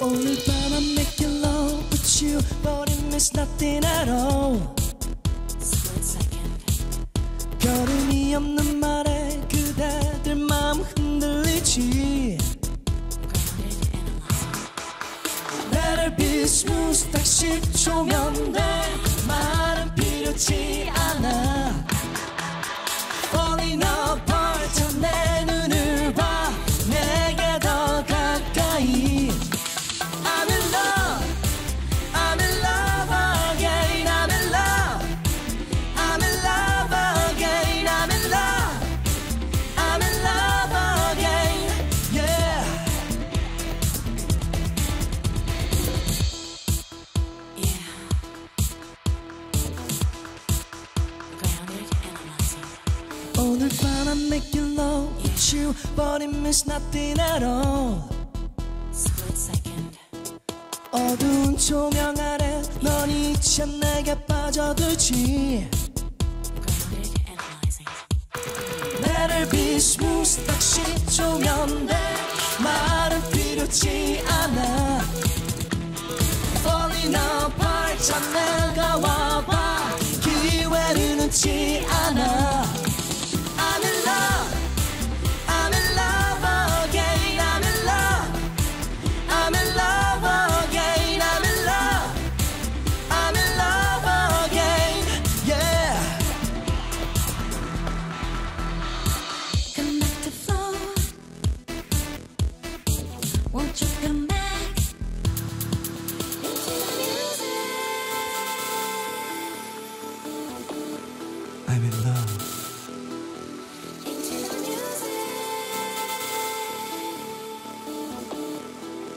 오늘 밤 I make it love with you But it means nothing at all Split second. 결음이 없는 말에 그대들 마음 흔들리지 analyzing. 나를 비스무스 다시 조면 돼 말은 필요치 오늘 밤 I'm making love with you But it means nothing at all Split second. 어두운 조명 아래 넌 이제 내게 빠져들지. 나를 비스무스 다시 조면 돼 말은 필요치 않아 Falling apart 참내